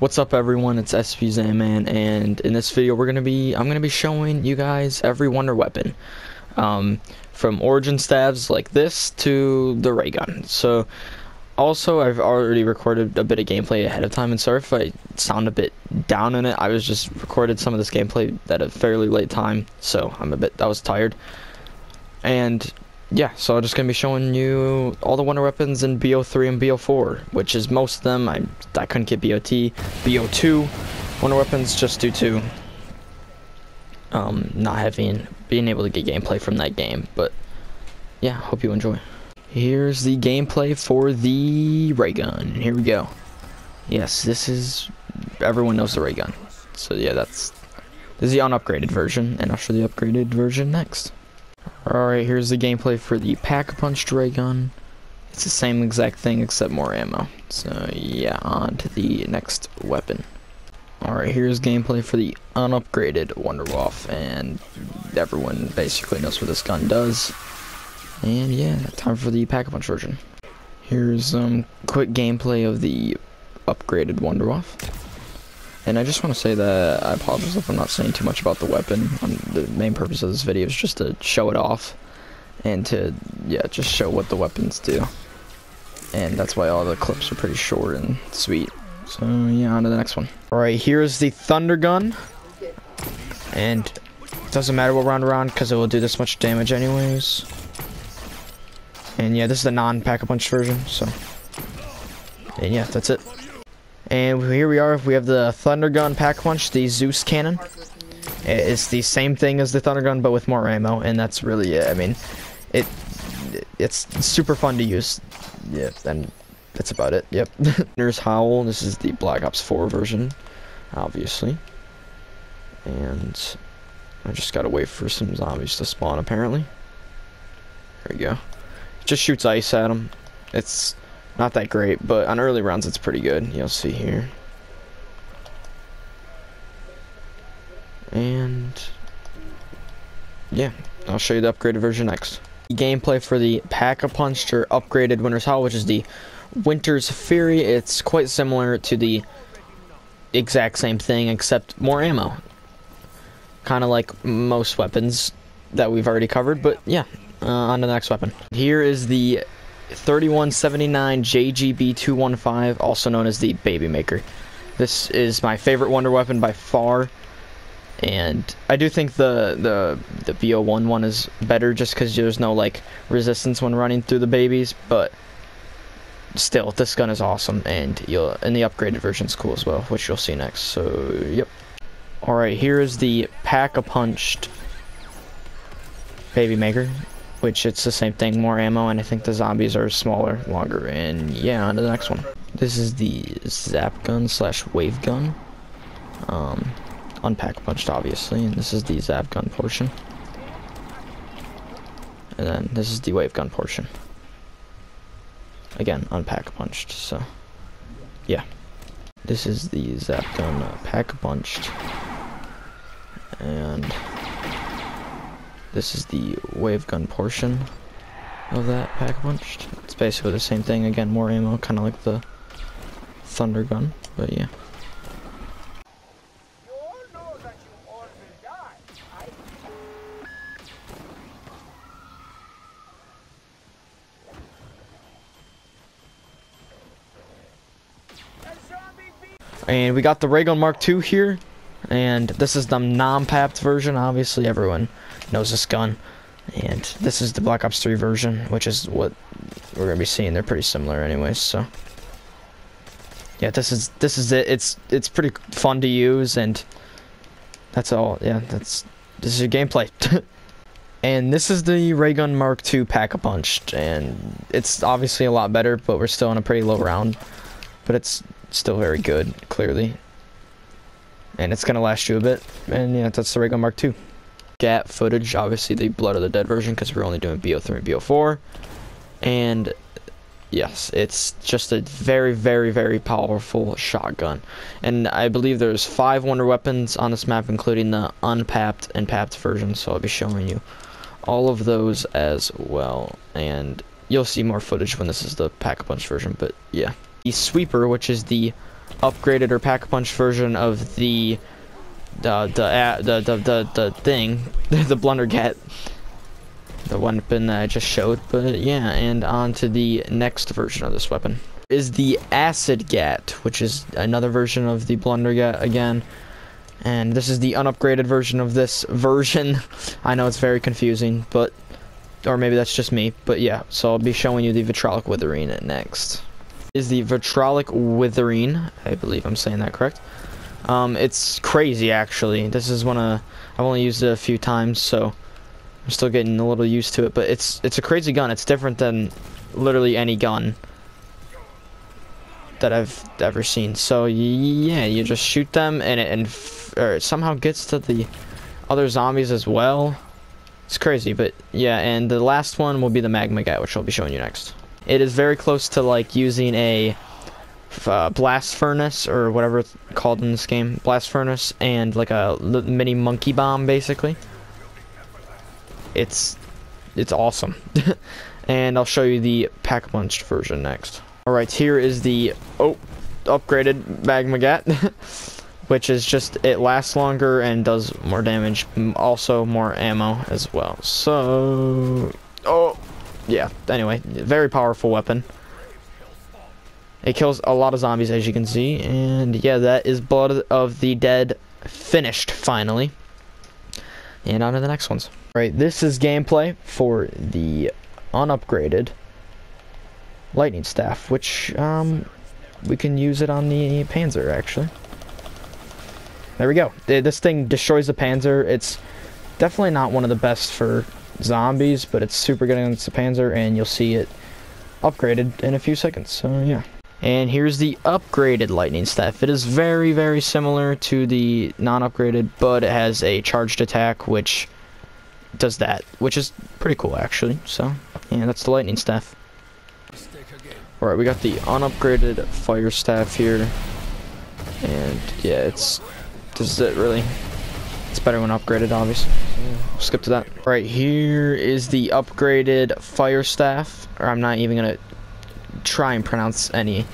What's up everyone, it's SB Zanman and in this video we're gonna be I'm gonna be showing you guys every wonder weapon. Um, from origin staffs like this to the ray gun. So also I've already recorded a bit of gameplay ahead of time and sorry if I sound a bit down in it. I was just recorded some of this gameplay at a fairly late time, so I'm a bit I was tired. And yeah, so I'm just gonna be showing you all the wonder weapons in BO3 and BO4, which is most of them. I I couldn't get BOT, BO2 wonder weapons just due to um not having being able to get gameplay from that game. But yeah, hope you enjoy. Here's the gameplay for the ray gun. Here we go. Yes, this is everyone knows the ray gun. So yeah, that's this is the unupgraded version, and I'll show the upgraded version next. Alright, here's the gameplay for the Pack-a-Punch Ray Gun. It's the same exact thing except more ammo. So yeah, on to the next weapon. Alright, here's gameplay for the unupgraded Wunderwaffe, and everyone basically knows what this gun does. And yeah, time for the Pack-a-Punch version. Here's some um, quick gameplay of the upgraded Wunderwaffe. And I just want to say that I apologize if I'm not saying too much about the weapon. Um, the main purpose of this video is just to show it off and to, yeah, just show what the weapons do. And that's why all the clips are pretty short and sweet. So, yeah, on to the next one. Alright, here's the Thunder Gun. And it doesn't matter what round around because it will do this much damage anyways. And yeah, this is the non-pack-a-punch version, so. And yeah, that's it. And here we are, we have the Thunder Gun Pack Punch, the Zeus Cannon. It's the same thing as the Thunder Gun, but with more ammo, and that's really it. I mean, it it's super fun to use. Yeah, and that's about it. Yep. There's Howl. This is the Black Ops 4 version, obviously. And I just gotta wait for some zombies to spawn, apparently. There we go. Just shoots ice at them. It's not that great, but on early rounds it's pretty good. You'll see here. And yeah, I'll show you the upgraded version next. Gameplay for the Pack-a-Punch or upgraded Winter's Howl, which is the Winter's Fury. It's quite similar to the exact same thing, except more ammo. Kind of like most weapons that we've already covered, but yeah, uh, on to the next weapon. Here is the 3179 JGB215, also known as the Baby Maker. This is my favorite wonder weapon by far. And I do think the the the BO1 one is better just because there's no like resistance when running through the babies, but still this gun is awesome and you'll and the upgraded version is cool as well, which you'll see next. So yep. Alright, here is the pack a punched baby maker which it's the same thing, more ammo, and I think the zombies are smaller, longer, and yeah, on to the next one. This is the zap gun slash wave gun. Um, unpack punched, obviously, and this is the zap gun portion. And then this is the wave gun portion. Again, unpack punched, so, yeah. This is the zap gun uh, pack punched. And this is the wave gun portion of that pack punched. It's basically the same thing. Again, more ammo, kind of like the thunder gun, but yeah. And we got the Raygun Mark II here. And this is the non-papped version. Obviously, everyone knows this gun. And this is the Black Ops 3 version, which is what we're gonna be seeing. They're pretty similar, anyways. So, yeah, this is this is it. It's it's pretty fun to use, and that's all. Yeah, that's this is your gameplay. and this is the Raygun Mark II Pack-a-Punch, and it's obviously a lot better, but we're still on a pretty low round. But it's still very good, clearly and it's gonna last you a bit. And yeah, that's the Raygun Mark II. Gap footage, obviously the Blood of the Dead version, because we're only doing BO3 and BO4. And yes, it's just a very, very, very powerful shotgun. And I believe there's five wonder weapons on this map, including the unpapped and papped version. So I'll be showing you all of those as well. And you'll see more footage when this is the pack-a-punch version, but yeah. The sweeper, which is the upgraded or pack-a-punch version of the the the uh, the, the the the thing, the Blundergat, the weapon that I just showed. But yeah, and on to the next version of this weapon is the Acid Gat, which is another version of the Blundergat again. And this is the unupgraded version of this version. I know it's very confusing, but or maybe that's just me, but yeah. So I'll be showing you the Vitrolic Withering next. Is the Vitrolic withering. I believe I'm saying that correct. Um, it's crazy actually. This is one of I've only used it a few times, so I'm still getting a little used to it. But it's it's a crazy gun. It's different than literally any gun that I've ever seen. So yeah, you just shoot them and it and or it somehow gets to the other zombies as well. It's crazy, but yeah, and the last one will be the magma gat, which I'll be showing you next. It is very close to like using a uh, blast furnace or whatever it's called in this game, blast furnace, and like a mini monkey bomb, basically. It's it's awesome, and I'll show you the pack punched version next. Alright, here is the oh upgraded magma gat. which is just it lasts longer and does more damage also more ammo as well so yeah anyway very powerful weapon it kills a lot of zombies as you can see and yeah that is blood of the dead finished finally and on to the next ones right this is gameplay for the unupgraded lightning staff which um we can use it on the panzer actually there we go. This thing destroys the Panzer. It's definitely not one of the best for zombies, but it's super good against the Panzer, and you'll see it upgraded in a few seconds. So, yeah. And here's the upgraded lightning staff. It is very, very similar to the non-upgraded, but it has a charged attack, which does that, which is pretty cool, actually. So, yeah, that's the lightning staff. Alright, we got the unupgraded fire staff here. And, yeah, it's this is it, really. It's better when upgraded, obviously. we'll skip to that. Right here is the upgraded fire staff. Or I'm not even gonna try and pronounce any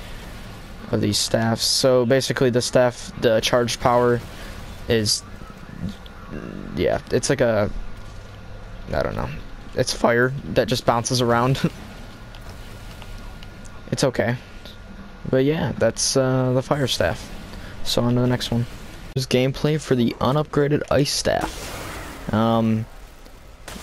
of these staffs. So basically, the staff, the charged power is, yeah, it's like a, I don't know, it's fire that just bounces around. it's okay. But yeah, that's uh, the fire staff. So on to the next one gameplay for the unupgraded ice staff. Um,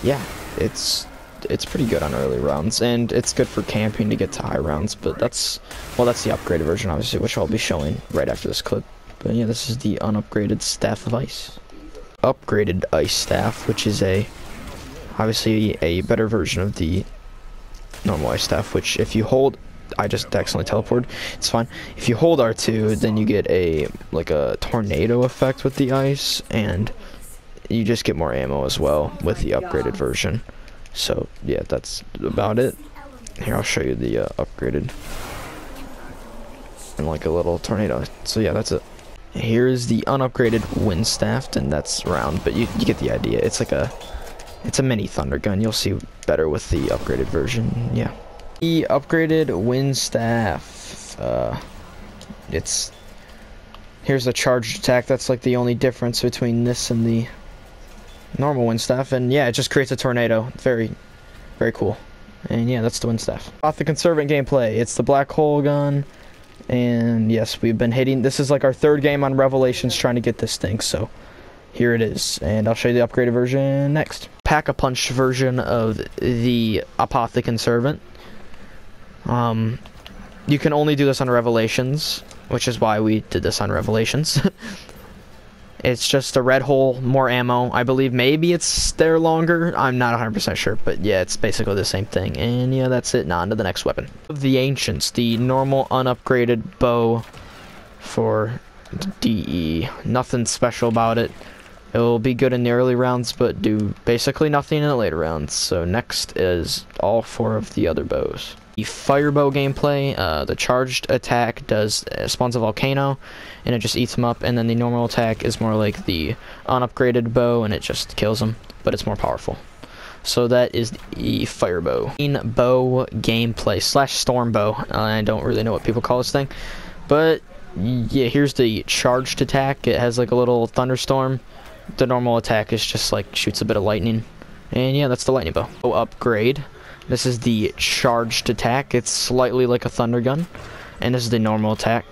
yeah, it's it's pretty good on early rounds, and it's good for camping to get to high rounds. But that's well, that's the upgraded version, obviously, which I'll be showing right after this clip. But yeah, this is the unupgraded staff of ice. Upgraded ice staff, which is a obviously a better version of the normal ice staff. Which, if you hold I just accidentally teleported. It's fine. If you hold R2, then you get a like a tornado effect with the ice, and you just get more ammo as well with the upgraded version. So yeah, that's about it. Here, I'll show you the uh, upgraded and like a little tornado. So yeah, that's it. Here's the unupgraded wind staff, and that's round, but you, you get the idea. It's like a, it's a mini thunder gun. You'll see better with the upgraded version. Yeah. The upgraded wind staff. Uh, it's here's a charged attack. That's like the only difference between this and the normal wind staff. And yeah, it just creates a tornado. Very, very cool. And yeah, that's the wind staff. Apothicon Servant gameplay. It's the black hole gun. And yes, we've been hitting. This is like our third game on Revelations trying to get this thing. So here it is. And I'll show you the upgraded version next. Pack-a-punch version of the Apothicon Servant. Um, you can only do this on Revelations, which is why we did this on Revelations. it's just a red hole, more ammo. I believe maybe it's there longer. I'm not 100% sure, but yeah, it's basically the same thing. And yeah, that's it. Now on to the next weapon. The Ancients, the normal unupgraded bow for DE. Nothing special about it. It will be good in the early rounds, but do basically nothing in the later rounds. So next is all four of the other bows. The Firebow gameplay, uh, the charged attack does uh, spawns a volcano, and it just eats them up, and then the normal attack is more like the unupgraded bow, and it just kills them, but it's more powerful. So that is the Firebow. Bow gameplay slash Storm bow. I don't really know what people call this thing, but yeah, here's the charged attack. It has like a little thunderstorm. The normal attack is just like shoots a bit of lightning. And yeah, that's the lightning bow. Oh, upgrade. This is the charged attack. It's slightly like a thunder gun. And this is the normal attack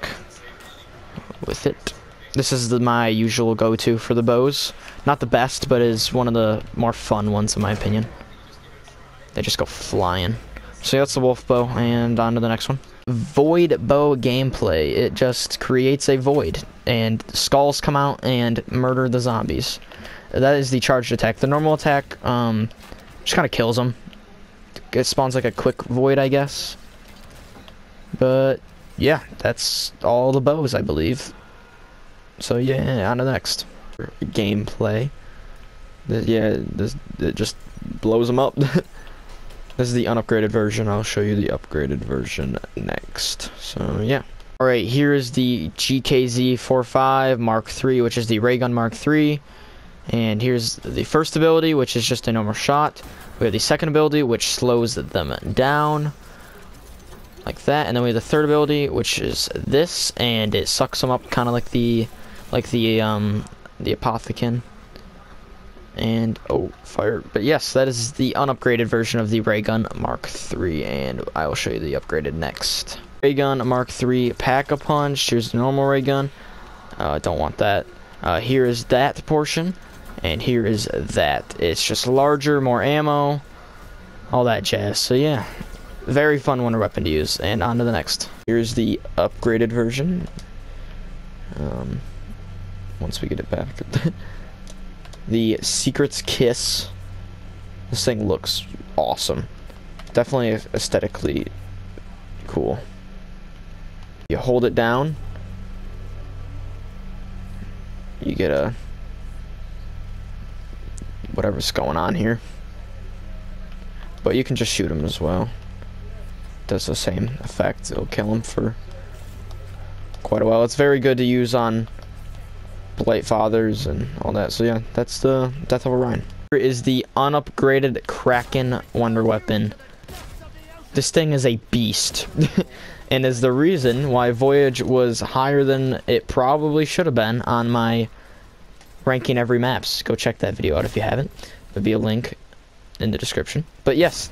with it. This is the, my usual go-to for the bows. Not the best, but is one of the more fun ones in my opinion. They just go flying. So yeah, that's the wolf bow, and on to the next one. Void bow gameplay. It just creates a void, and skulls come out and murder the zombies. That is the charged attack. The normal attack, um, just kind of kills them. It spawns like a quick void, I guess. But yeah, that's all the bows, I believe. So yeah, on to next gameplay. Yeah, this it just blows them up. this is the unupgraded version. I'll show you the upgraded version next. So yeah. Alright, here is the GKZ-45 Mark III, which is the raygun Mark III. And here's the first ability, which is just a normal shot. We have the second ability, which slows them down. Like that. And then we have the third ability, which is this. And it sucks them up kind of like the like the um the apothecary and oh fire but yes that is the unupgraded version of the ray gun mark 3 and i will show you the upgraded next ray gun mark 3 pack a punch here's the normal ray gun uh, don't want that uh, here is that portion and here is that it's just larger more ammo all that jazz so yeah very fun wonder weapon to use and on to the next here's the upgraded version um, once we get it back. the Secret's Kiss. This thing looks awesome. Definitely aesthetically cool. You hold it down. You get a whatever's going on here. But you can just shoot him as well. Does the same effect. It'll kill him for quite a while. It's very good to use on Blight Fathers and all that. So yeah, that's the Death of Orion. Here is the unupgraded Kraken Wonder Weapon. This thing is a beast. and is the reason why Voyage was higher than it probably should have been on my ranking every maps. Go check that video out if you haven't. There'll be a link in the description. But yes,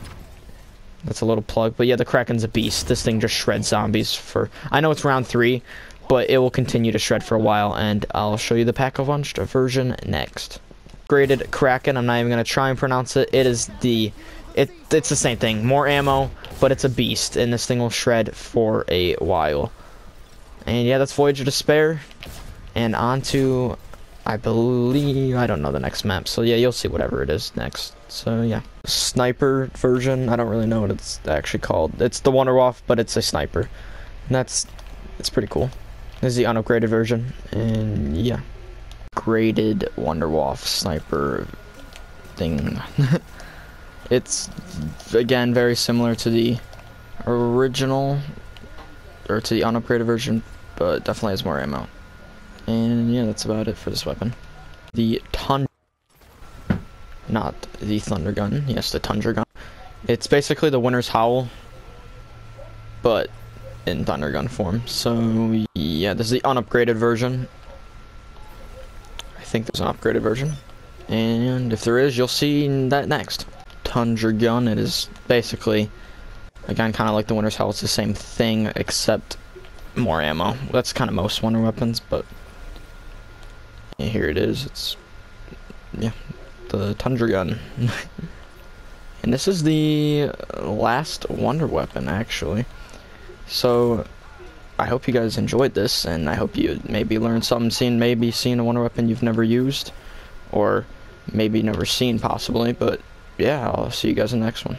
that's a little plug. But yeah, the Kraken's a beast. This thing just shreds zombies for... I know it's round three, but it will continue to shred for a while, and I'll show you the Pack-a-Punched version next. Graded Kraken, I'm not even going to try and pronounce it. It is the... It, it's the same thing. More ammo, but it's a beast, and this thing will shred for a while. And yeah, that's Voyage of Despair. And on to, I believe, I don't know the next map. So yeah, you'll see whatever it is next. So yeah. Sniper version, I don't really know what it's actually called. It's the Wunderwaffe, but it's a sniper. And that's, it's pretty cool. This is the unupgraded version, and yeah. Graded Wunderwaffe sniper thing. it's, again, very similar to the original, or to the unupgraded version, but definitely has more ammo. And yeah, that's about it for this weapon. The Tundra, not the Thunder Gun, yes, the Tundra Gun. It's basically the Winter's Howl, but in Thunder Gun form. So yeah, this is the unupgraded version. I think there's an upgraded version. And if there is, you'll see that next. Tundra Gun, it is basically, again, kind of like the Winter's Howl, it's the same thing, except more ammo. That's kind of most Wonder Weapons, but yeah, here it is. It's, yeah, the Tundra Gun. and this is the last Wonder Weapon, actually. So, I hope you guys enjoyed this, and I hope you maybe learned something, seen maybe seen a wonder weapon you've never used, or maybe never seen possibly, but yeah, I'll see you guys in the next one.